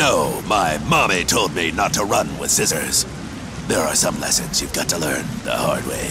No, my mommy told me not to run with scissors. There are some lessons you've got to learn the hard way.